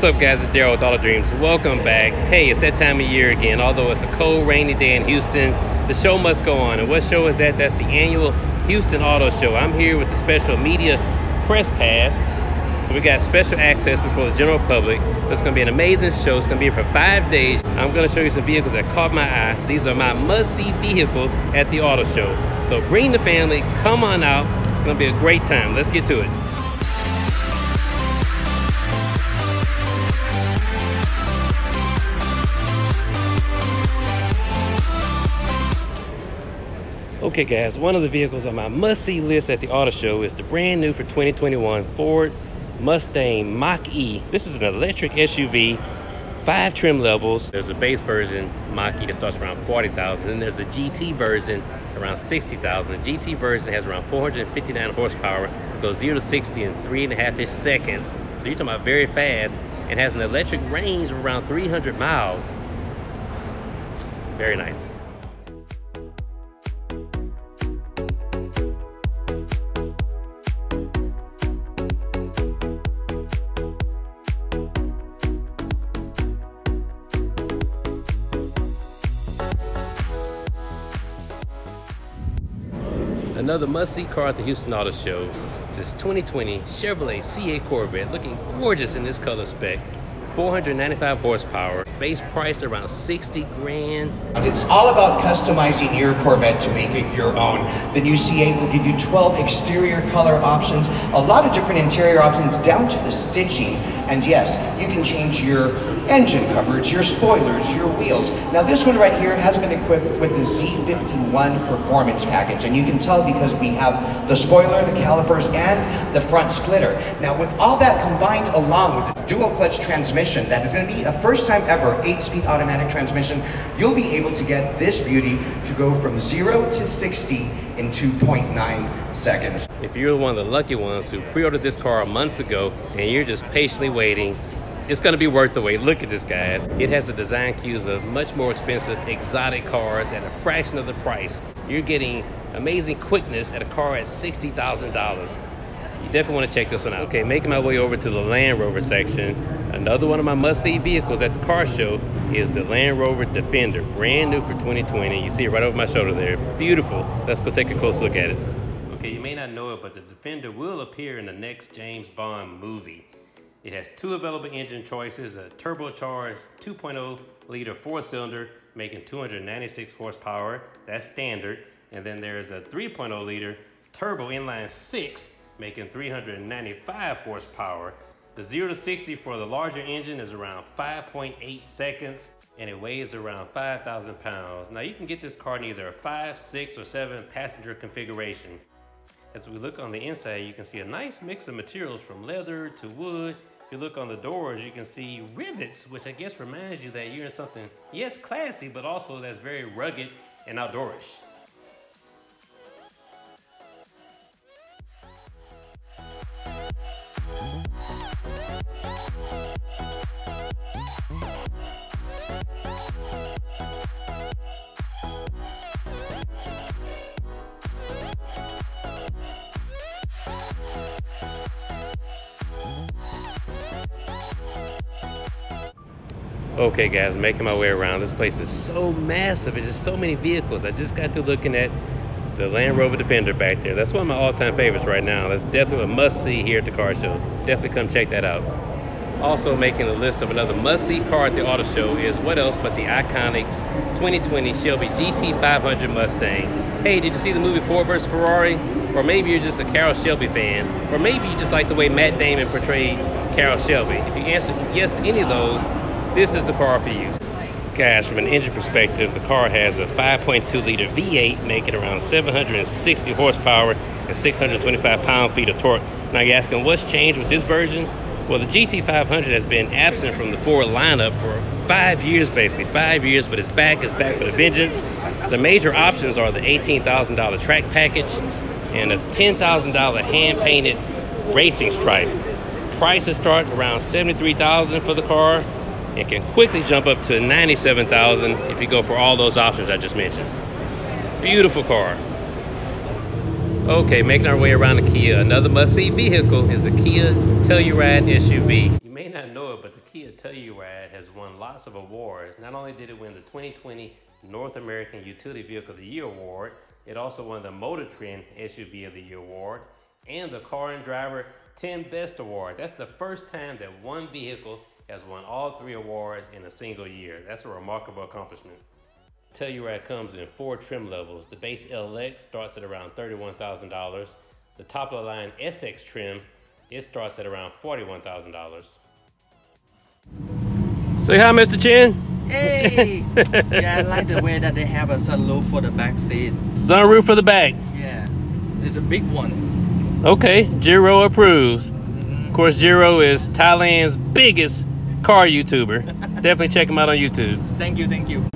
What's up guys, it's Darrell with Auto Dreams. Welcome back. Hey, it's that time of year again. Although it's a cold, rainy day in Houston, the show must go on. And what show is that? That's the annual Houston Auto Show. I'm here with the special media press pass. So we got special access before the general public. It's gonna be an amazing show. It's gonna be here for five days. I'm gonna show you some vehicles that caught my eye. These are my must-see vehicles at the auto show. So bring the family, come on out. It's gonna be a great time. Let's get to it. Okay guys, one of the vehicles on my must-see list at the auto show is the brand new for 2021 Ford Mustang Mach-E. This is an electric SUV, five trim levels. There's a base version Mach-E that starts around 40,000. Then there's a GT version around 60,000. The GT version has around 459 horsepower. Goes zero to 60 in three and a half-ish seconds. So you're talking about very fast and has an electric range of around 300 miles. Very nice. Another must-see car at the Houston Auto Show. It's this 2020 Chevrolet C8 Corvette, looking gorgeous in this color spec. 495 horsepower, base price around 60 grand. It's all about customizing your Corvette to make it your own. The new C8 will give you 12 exterior color options, a lot of different interior options down to the stitching. And yes, you can change your engine coverage, your spoilers, your wheels. Now this one right here has been equipped with the Z51 performance package and you can tell because we have the spoiler, the calipers, and the front splitter. Now with all that combined along with the dual clutch transmission, that is going to be a first time ever 8-speed automatic transmission, you'll be able to get this beauty to go from 0 to 60 in 2.9 seconds. If you're one of the lucky ones who pre-ordered this car months ago and you're just patiently waiting it's gonna be worth the wait. Look at this, guys. It has the design cues of much more expensive exotic cars at a fraction of the price. You're getting amazing quickness at a car at $60,000. You definitely wanna check this one out. Okay, making my way over to the Land Rover section. Another one of my must-see vehicles at the car show is the Land Rover Defender, brand new for 2020. You see it right over my shoulder there. Beautiful. Let's go take a close look at it. Okay, you may not know it, but the Defender will appear in the next James Bond movie. It has two available engine choices, a turbocharged 2.0 liter four cylinder making 296 horsepower, that's standard. And then there's a 3.0 liter turbo inline six making 395 horsepower. The 0 to 60 for the larger engine is around 5.8 seconds and it weighs around 5,000 pounds. Now you can get this car in either a 5, 6, or 7 passenger configuration. As we look on the inside, you can see a nice mix of materials from leather to wood. If you look on the doors, you can see rivets, which I guess reminds you that you're in something, yes, classy, but also that's very rugged and outdoorish. Okay guys, making my way around. This place is so massive. It's just so many vehicles. I just got through looking at the Land Rover Defender back there. That's one of my all-time favorites right now. That's definitely a must-see here at the car show. Definitely come check that out. Also making a list of another must-see car at the auto show is what else but the iconic 2020 Shelby GT500 Mustang. Hey, did you see the movie Ford vs. Ferrari? Or maybe you're just a Carroll Shelby fan. Or maybe you just like the way Matt Damon portrayed Carroll Shelby. If you answer yes to any of those, this is the car for you. Guys, from an engine perspective, the car has a 5.2 liter V8 making around 760 horsepower and 625 pound-feet of torque. Now you're asking what's changed with this version? Well, the GT500 has been absent from the Ford lineup for five years, basically five years, but it's back, it's back with a vengeance. The major options are the $18,000 track package and a $10,000 hand-painted racing stripe. Prices start around 73,000 for the car and can quickly jump up to 97,000 if you go for all those options I just mentioned. Beautiful car. Okay, making our way around the Kia. Another must-see vehicle is the Kia Telluride SUV. You may not know it, but the Kia Telluride has won lots of awards. Not only did it win the 2020 North American Utility Vehicle of the Year award, it also won the Motor Trend SUV of the Year award and the Car and Driver 10 Best award. That's the first time that one vehicle has won all three awards in a single year. That's a remarkable accomplishment. Telluride comes in four trim levels. The base LX starts at around $31,000. The top of the line SX trim, it starts at around $41,000. Say hi, Mr. Chan. Hey! yeah, I like the way that they have a sunroof for the back seat. Sunroof for the back. Yeah, it's a big one. Okay, Jiro approves. Of course, Jiro is Thailand's biggest car YouTuber. Definitely check him out on YouTube. Thank you, thank you.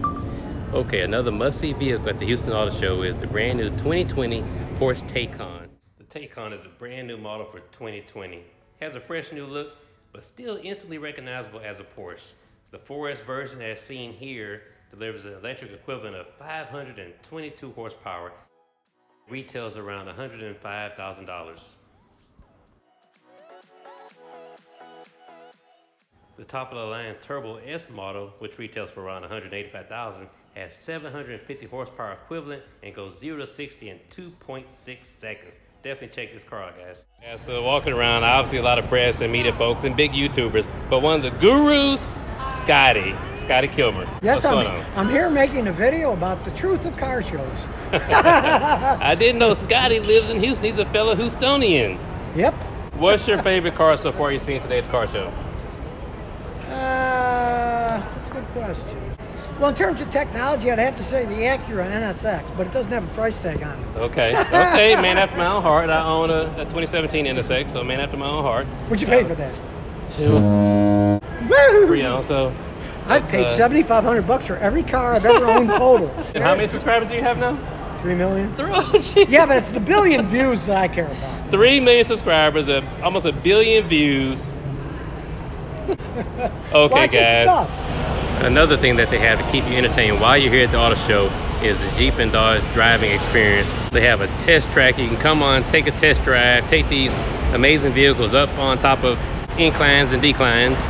Okay, another must-see vehicle at the Houston Auto Show is the brand new 2020 Porsche Taycan. The Taycan is a brand new model for 2020. Has a fresh new look, but still instantly recognizable as a Porsche. The 4S version as seen here delivers an electric equivalent of 522 horsepower. Retails around $105,000. The top of the line Turbo S model, which retails for around 185,000, has 750 horsepower equivalent and goes 0 to 60 in 2.6 seconds. Definitely check this car out, guys. Yeah, so walking around, obviously a lot of press and media folks and big YouTubers, but one of the gurus, Scotty, Scotty Kilmer. Yes, What's I'm, going on? I'm here making a video about the truth of car shows. I didn't know Scotty lives in Houston. He's a fellow Houstonian. Yep. What's your favorite car so far you've seen today at the car show? Uh, that's a good question. Well, in terms of technology, I'd have to say the Acura NSX, but it doesn't have a price tag on it. Okay, okay, man after my own heart. I own a, a 2017 NSX, so man after my own heart. Would you pay for that? Woo! owned, so. I that's, paid uh, 7500 bucks for every car I've ever owned total. And how many subscribers do you have now? Three million? Three, oh. Yeah, but it's the billion views that I care about. Three million subscribers, uh, almost a billion views. Okay, guys. Another thing that they have to keep you entertained while you're here at the auto show is the Jeep and Dodge driving experience. They have a test track. You can come on, take a test drive, take these amazing vehicles up on top of inclines and declines.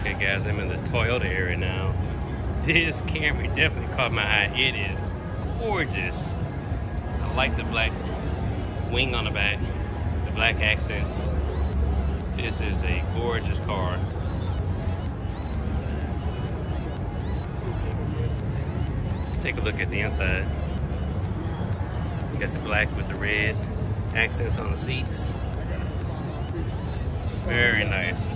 Okay guys, I'm in the Toyota area now. This Camry definitely caught my eye. It is gorgeous. I like the black wing on the back, the black accents. This is a gorgeous car. Let's take a look at the inside. You got the black with the red accents on the seats. Very nice.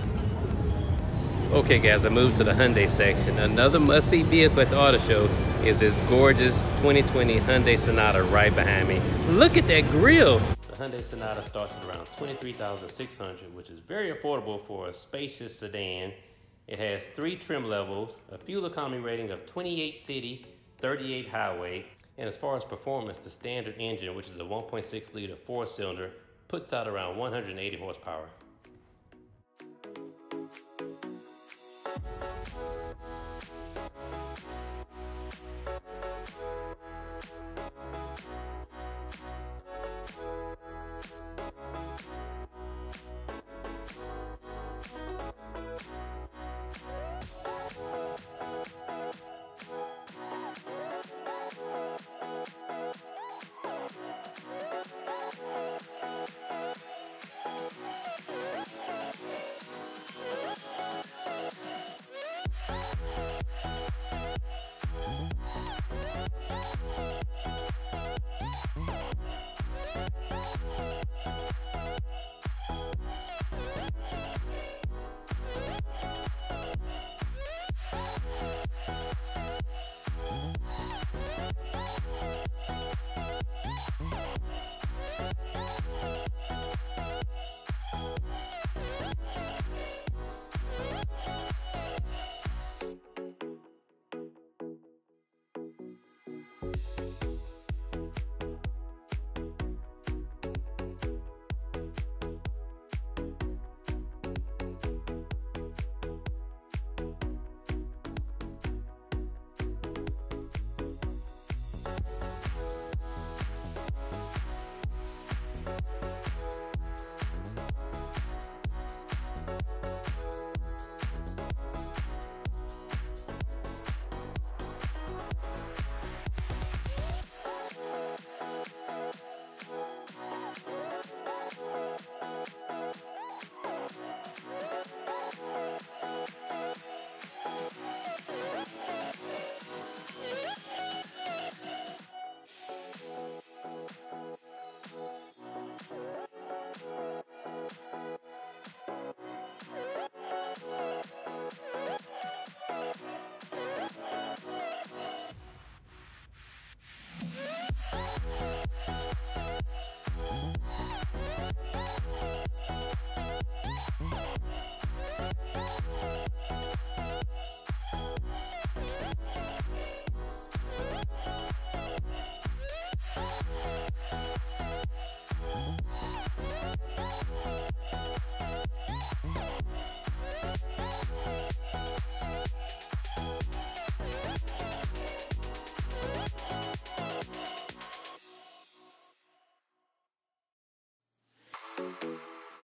Okay guys, I moved to the Hyundai section. Another must-see vehicle at the auto show is this gorgeous 2020 Hyundai Sonata right behind me. Look at that grill! The Hyundai Sonata starts at around 23600 which is very affordable for a spacious sedan. It has three trim levels, a fuel economy rating of 28 city, 38 highway, and as far as performance, the standard engine, which is a 1.6 liter four cylinder, puts out around 180 horsepower.